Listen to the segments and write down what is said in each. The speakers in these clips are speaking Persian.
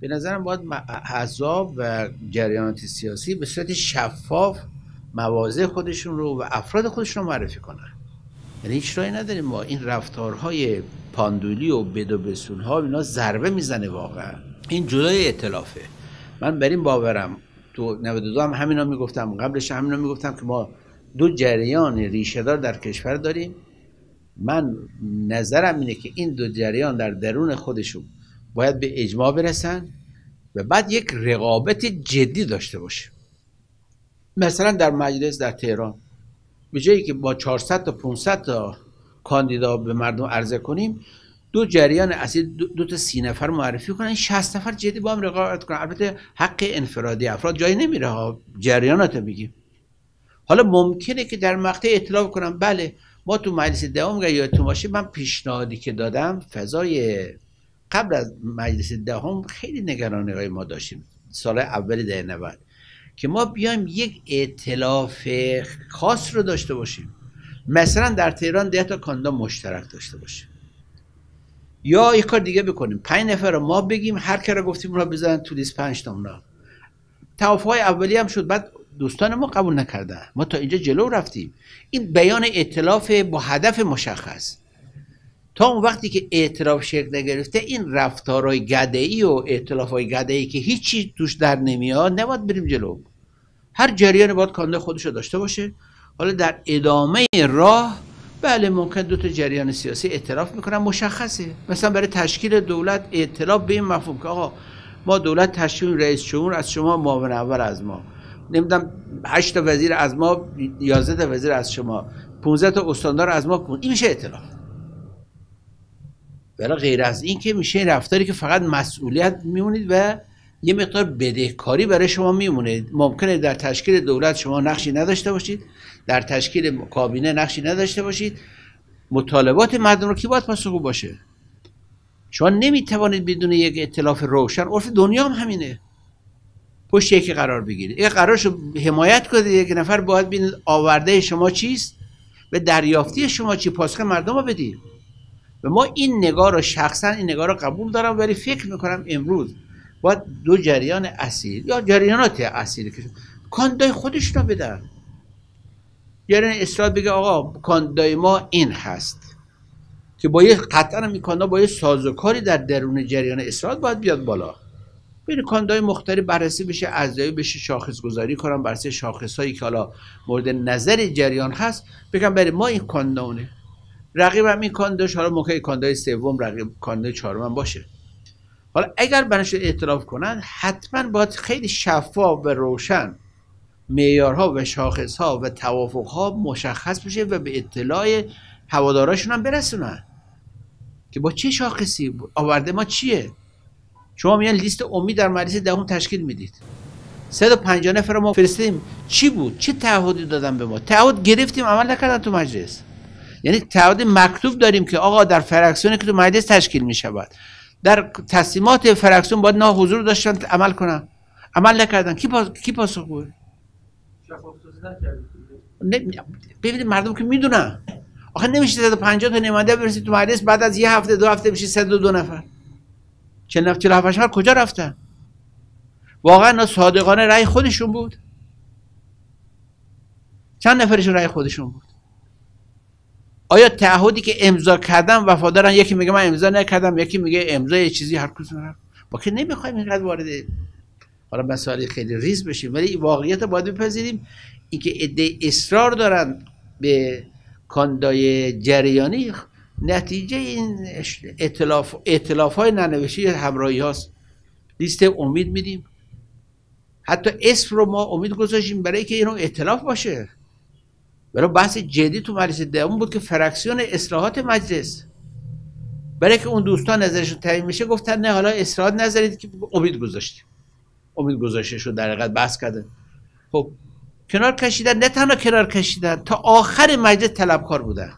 به نظرم باید حذاب و جریانات سیاسی به صورت شفاف مواضع خودشون رو و افراد خودشون رو معرفی کنن. یعنی هیچ رای نداریم ما این رفتارهای پاندولی و بد و بسون اینا ضربه می‌زنه واقعا. این جدای اطلافه من بر این باورم. تو 92 هم همینا می‌گفتم. قبلش همینا می‌گفتم که ما دو جریان ریشهدار در کشور داریم. من نظرم اینه که این دو جریان در درون خودشون باید به اجماع برسن و بعد یک رقابت جدی داشته باشه مثلا در مجلس در تهران به جایی که با 400 تا 500 تا کاندیدا به مردم عرضه کنیم دو جریان اصلی دو, تا سی نفر معرفی کنن 60 نفر جدی با هم رقابت کنن. البته حق انفرادی افراد جایی نمیره ها جریانات میگیم حالا ممکنه که در مقطع اطلاع کنم. بله ما تو مجلس دهم اگر یادتون باشه من پیشنهادی که دادم فضای قبل از مجلس دهم خیلی نگرانی های ما داشتیم. سال اول ده 90 که ما بیایم یک اطلاف خاص رو داشته باشیم. مثلا در تهران ده تا کاندا مشترک داشته باشیم. یا یک کار دیگه بکنیم. پنج نفر رو ما بگیم هر کی رو گفتیم را بزنن تو لیست پنج تا اونا. توافق اولی هم شد بعد دوستان ما قبول نکردن. ما تا اینجا جلو رفتیم. این بیان اعتلاف با هدف مشخص. تا اون وقتی که اعتراف شکل نگرفته این رفتارهای گدهی و اعتلافهای گدهی که هیچی توش در نمیاد نباید بریم جلو. هر جریان باید کانده خودش رو داشته باشه. حالا در ادامه راه بله ممکن دو تا جریان سیاسی اعتراف می‌کنن مشخصه. مثلا برای تشکیل دولت اعتراف به این مفهوم که آقا ما دولت تشکیل رئیس جمهور از شما معاون اول از ما. نمی‌دونم 8 تا وزیر از ما 11 تا وزیر از شما 15 تا استاندار از ما این میشه اعتراف. ولی غیر از این که میشه رفتاری که فقط مسئولیت میمونید و یه مقدار بدهکاری برای شما میمونه. ممکنه در تشکیل دولت شما نقشی نداشته باشید در تشکیل کابینه نقشی نداشته باشید. مطالبات مردم رو کی باید پاسخگو باشه؟ شما نمی‌توانید بدون یک اطلاف روشن. عرف دنیا هم همینه. پشت یکی قرار بگیرید. یک قرارشو حمایت کنید. یک نفر باید ببینید آورده شما چیست و دریافتی شما چی؟ پاسخ مردم رو بدید. و ما این نگاه رو شخصا این نگاه رو قبول دارم ولی فکر می‌کنم امروز باید دو جریان اصیل یا جریانات اصیل که کاندای خودش رو بدن. جریان اسرائیل بگه آقا کاندای ما این هست که با یه قطعا این با یه سازوکاری در درون جریان اسرائیل باید بیاد بالا. بین کاندای مختلف بررسی بشه ارزیابی بشه شاخص گذاری کنم بررسی شاخص هایی که حالا مورد نظر جریان هست بگم برای ما این کانداونه رقیب هم این کانداش حالا ممکنه کاندای سوم رقیب کاندای چهارم باشه. حالا اگر بنش اعتراف کنند حتما باید خیلی شفاف و روشن معیارها و شاخصها و توافقها مشخص بشه و به اطلاع هواداراشون هم برسونن. که با چه شاخصی؟ آورده ما چیه؟ شما میان لیست امید در مجلس دهم تشکیل می‌دید. 150 نفر ما فرستیم چی بود؟ چه تعهدی دادن به ما؟ تعهد گرفتیم عمل نکردن تو مجلس. یعنی تعهد مکتوب داریم که آقا در فرکسیونی که تو مجلس تشکیل می شود در تصمیمات فرکسیون باید نه حضور داشتن عمل کنن. عمل نکردن. کی پاس کی پاسخ بود؟ ببینید مردم که می‌دونن. آخه نمیشه 150 تا نماینده برسید تو مجلس بعد از یه هفته دو هفته بشه 102 نفر. چه نفر 47 نفر کجا رفتن؟ واقعا صادقانه رأی خودشون بود. چند نفرشون رأی خودشون بود؟ آیا تعهدی که امضا کردم وفادارن؟ یکی میگه من امضا نکردم یکی میگه امضا یه چیزی هر کدوم. با که نمی‌خوایم اینقدر وارد حالا مسائل خیلی ریز بشیم ولی واقعیت باید بپذیریم. اینکه عده اصرار دارن به کاندای جریانی نتیجه این اطلاف, اطلاف های ننوشی همراهی هاست. لیست امید میدیم. حتی اسم رو ما امید گذاشتیم برای که اینو اطلاف باشه. برای بحث جدی تو مجلس دوم بود که فرکسیون اصلاحات مجلس. برای که اون دوستان نظرشون تعیین میشه گفتن نه حالا اصلاحات نظرید که امید گذاشتیم. امید گذاشته شد در حقیقت بحث کردن خب کنار کشیدن نه تنها کنار کشیدن تا آخر مجلس طلبکار بودن.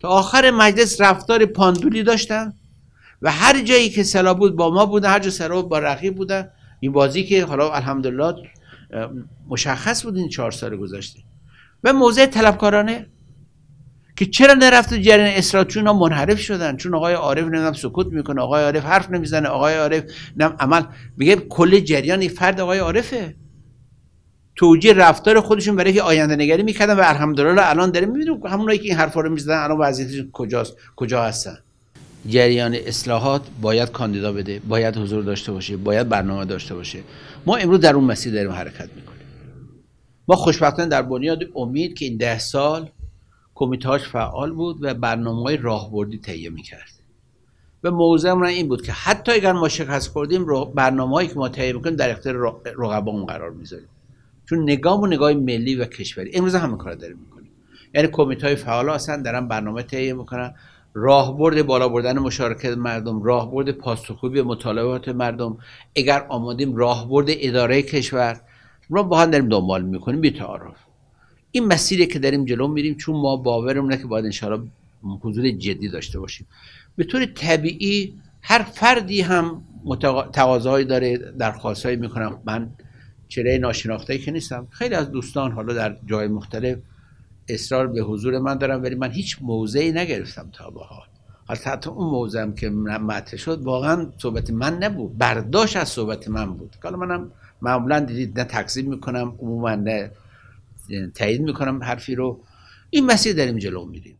تا آخر مجلس رفتار پاندولی داشتن و هر جایی که سلا بود با ما بودن هر جا سلا با رقیب بودن. این بازی که حالا الحمدلله مشخص بود این چهار سال گذشته. و موضع طلبکارانه که چرا نرفت جریان اصلاح چون منحرف شدن. چون آقای عارف نمی‌دونم سکوت می‌کنه. آقای عارف حرف نمی‌زنه. آقای عارف نم عمل میگه کل جریان فرد آقای عارفه. توجیه رفتار خودشون برای که آینده نگری می‌کردن و الحمدلله الان داره می‌بینیم همونایی که این حرفا رو می‌زدن الان وضعیتشون کجاست کجا هستن. جریان اصلاحات باید کاندیدا بده باید حضور داشته باشه باید برنامه داشته باشه. ما امروز در اون مسیر داریم حرکت می‌کنیم. ما خوشبختانه در بنیاد امید که این ده سال کمیتاش فعال بود و برنامه های راهبردی تهیه می‌کرد. و موضوع این بود که حتی اگر ما شکست خوردیم برنامه هایی که ما تهیه می‌کنیم در اختیار رقبامون قرار می‌ذاریم. چون نگاه و نگاه ملی و کشوری امروز همه کار داریم می‌کنیم. یعنی کمیته های فعال هستن دارن برنامه تهیه می‌کنن. راهبرد بالا بردن مشارکت مردم راهبرد پاسخگویی به مطالبات مردم. اگر آمادیم راهبرد اداره کشور ما با هم داریم دنبال می‌کنیم بی تعارف. این مسیری که داریم جلو میریم چون ما باورمونه که باید انشاءالله حضور جدی داشته باشیم. به طور طبیعی هر فردی هم تقاضاهایی داره درخواستهایی می‌کنم من چهره ناشناخته که نیستم. خیلی از دوستان حالا در جای مختلف اصرار به حضور من دارم ولی من هیچ موضعی نگرفتم تا به حال. حتی اون موضعم که مطرح شد واقعا صحبت من نبود. برداشت از صحبت من بود. حالا منم معمولا دیدید نه تکذیب می‌کنم عموما نه تایید می‌کنم حرفی رو. این مسیر داریم جلو میریم.